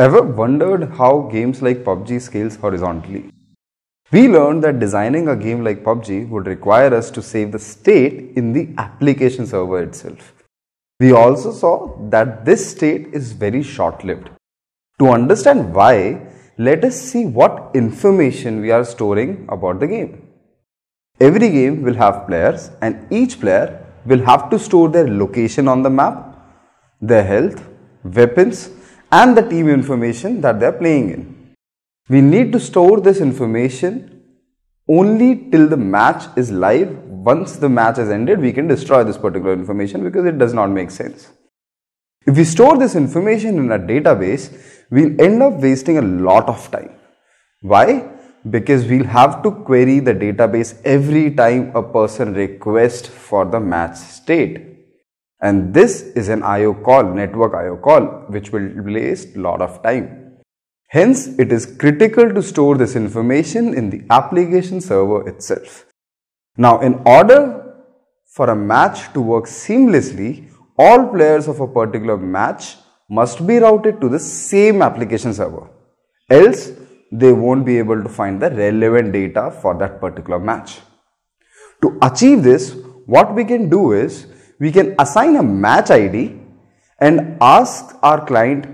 Ever wondered how games like PUBG scales horizontally? We learned that designing a game like PUBG would require us to save the state in the application server itself. We also saw that this state is very short-lived. To understand why, let us see what information we are storing about the game. Every game will have players and each player will have to store their location on the map, their health, weapons, and the team information that they are playing in. We need to store this information only till the match is live. Once the match has ended, we can destroy this particular information because it does not make sense. If we store this information in a database, we'll end up wasting a lot of time. Why? Because we'll have to query the database every time a person requests for the match state. And this is an IO call, network IO call, which will waste a lot of time. Hence, it is critical to store this information in the application server itself. Now, in order for a match to work seamlessly, all players of a particular match must be routed to the same application server. Else, they won't be able to find the relevant data for that particular match. To achieve this, what we can do is we can assign a match ID and ask our client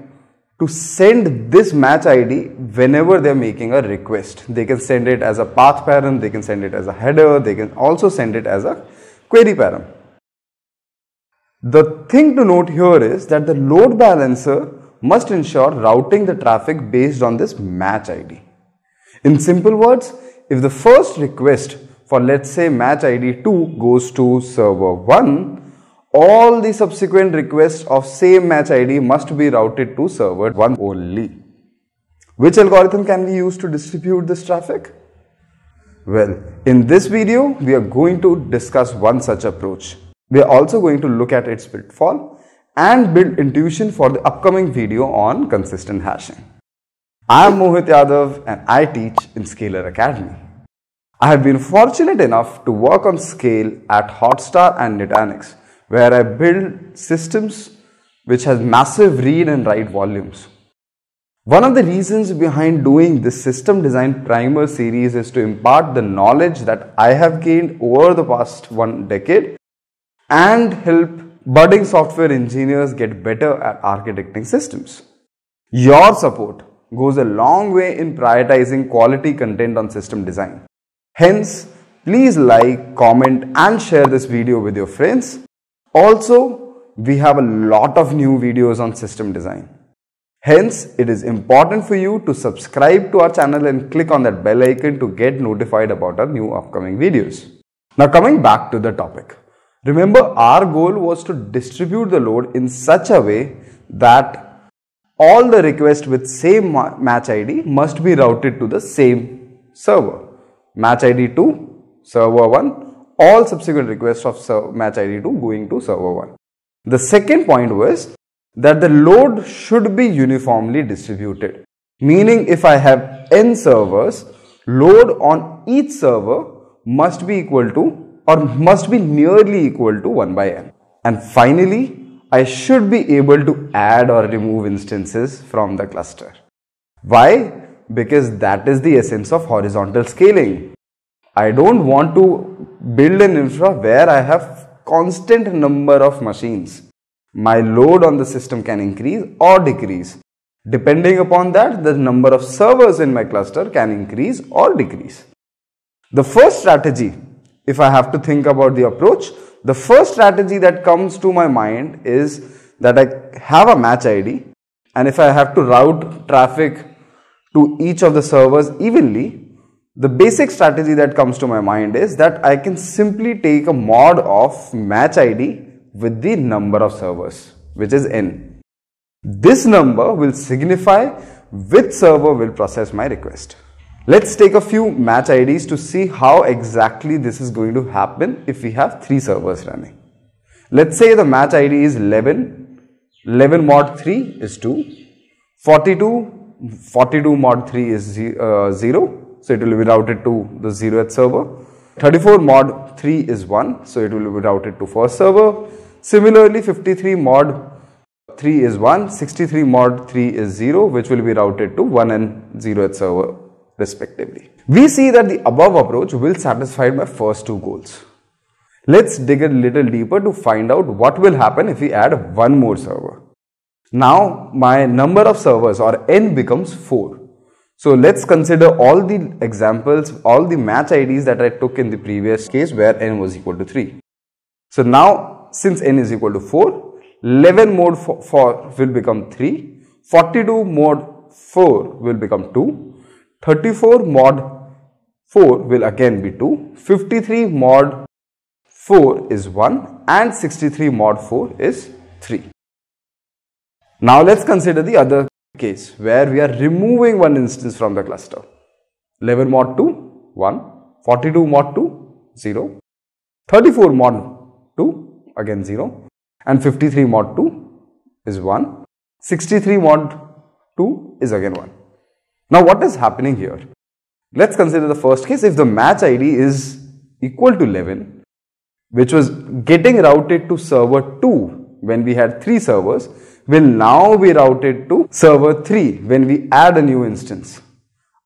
to send this match ID whenever they're making a request. They can send it as a path param, they can send it as a header, they can also send it as a query param. The thing to note here is that the load balancer must ensure routing the traffic based on this match ID. In simple words, if the first request for let's say match ID 2 goes to server 1, all the subsequent requests of same match ID must be routed to server 1 only. Which algorithm can we use to distribute this traffic? Well, in this video, we are going to discuss one such approach. We are also going to look at its pitfall and build intuition for the upcoming video on consistent hashing. I am Mohit Yadav and I teach in Scaler Academy. I have been fortunate enough to work on scale at Hotstar and Nutanix where I build systems which has massive read and write volumes. One of the reasons behind doing this system design primer series is to impart the knowledge that I have gained over the past one decade and help budding software engineers get better at architecting systems. Your support goes a long way in prioritizing quality content on system design. Hence, please like, comment and share this video with your friends also, we have a lot of new videos on system design. Hence, it is important for you to subscribe to our channel and click on that bell icon to get notified about our new upcoming videos. Now coming back to the topic. Remember our goal was to distribute the load in such a way that all the requests with same match ID must be routed to the same server. Match ID to server 1 all subsequent requests of match ID 2 going to server 1. The second point was that the load should be uniformly distributed. Meaning if I have n servers, load on each server must be equal to or must be nearly equal to 1 by n. And finally, I should be able to add or remove instances from the cluster. Why? Because that is the essence of horizontal scaling. I don't want to build an infra where I have constant number of machines. My load on the system can increase or decrease. Depending upon that, the number of servers in my cluster can increase or decrease. The first strategy, if I have to think about the approach, the first strategy that comes to my mind is that I have a match ID and if I have to route traffic to each of the servers evenly, the basic strategy that comes to my mind is that I can simply take a mod of match ID with the number of servers, which is n. This number will signify which server will process my request. Let's take a few match IDs to see how exactly this is going to happen if we have three servers running. Let's say the match ID is 11, 11 mod 3 is 2, 42, 42 mod 3 is uh, 0, so it will be routed to the 0th server. 34 mod 3 is 1, so it will be routed to first server. Similarly, 53 mod 3 is 1, 63 mod 3 is 0, which will be routed to 1 and 0th server respectively. We see that the above approach will satisfy my first two goals. Let's dig a little deeper to find out what will happen if we add one more server. Now my number of servers or n becomes 4. So let's consider all the examples, all the match IDs that I took in the previous case where n was equal to 3. So now since n is equal to 4, 11 mod 4 will become 3, 42 mod 4 will become 2, 34 mod 4 will again be 2, 53 mod 4 is 1 and 63 mod 4 is 3. Now let's consider the other case where we are removing one instance from the cluster. 11 mod 2, 1, 42 mod 2, 0, 34 mod 2, again 0 and 53 mod 2 is 1, 63 mod 2 is again 1. Now what is happening here? Let's consider the first case. If the match ID is equal to 11, which was getting routed to server 2 when we had 3 servers, will now be routed to server 3 when we add a new instance.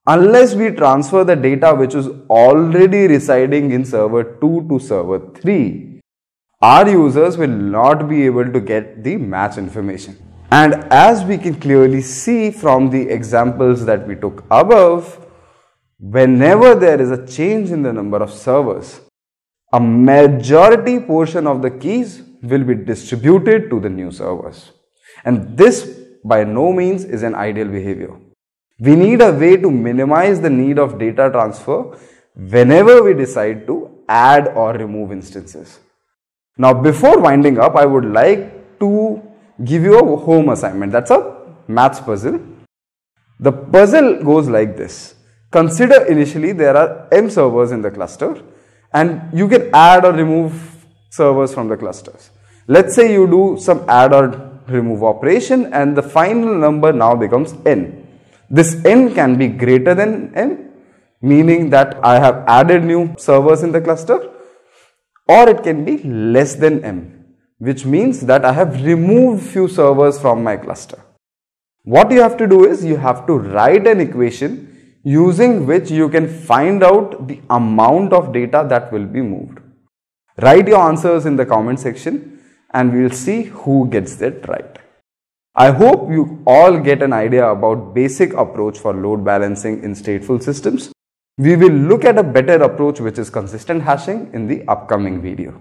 Unless we transfer the data which is already residing in server 2 to server 3, our users will not be able to get the match information. And as we can clearly see from the examples that we took above, whenever there is a change in the number of servers, a majority portion of the keys will be distributed to the new servers. And this by no means is an ideal behavior. We need a way to minimize the need of data transfer whenever we decide to add or remove instances. Now before winding up, I would like to give you a home assignment. That's a maths puzzle. The puzzle goes like this. Consider initially there are m servers in the cluster and you can add or remove servers from the clusters. Let's say you do some add or remove operation and the final number now becomes n. This n can be greater than m meaning that I have added new servers in the cluster or it can be less than m which means that I have removed few servers from my cluster. What you have to do is you have to write an equation using which you can find out the amount of data that will be moved. Write your answers in the comment section and we'll see who gets it right. I hope you all get an idea about basic approach for load balancing in stateful systems. We will look at a better approach which is consistent hashing in the upcoming video.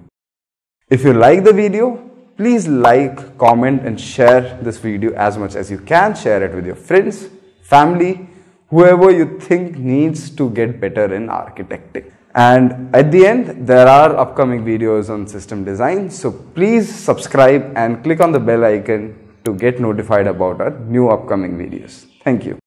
If you like the video, please like, comment and share this video as much as you can. Share it with your friends, family, whoever you think needs to get better in architecting. And at the end, there are upcoming videos on system design. So please subscribe and click on the bell icon to get notified about our new upcoming videos. Thank you.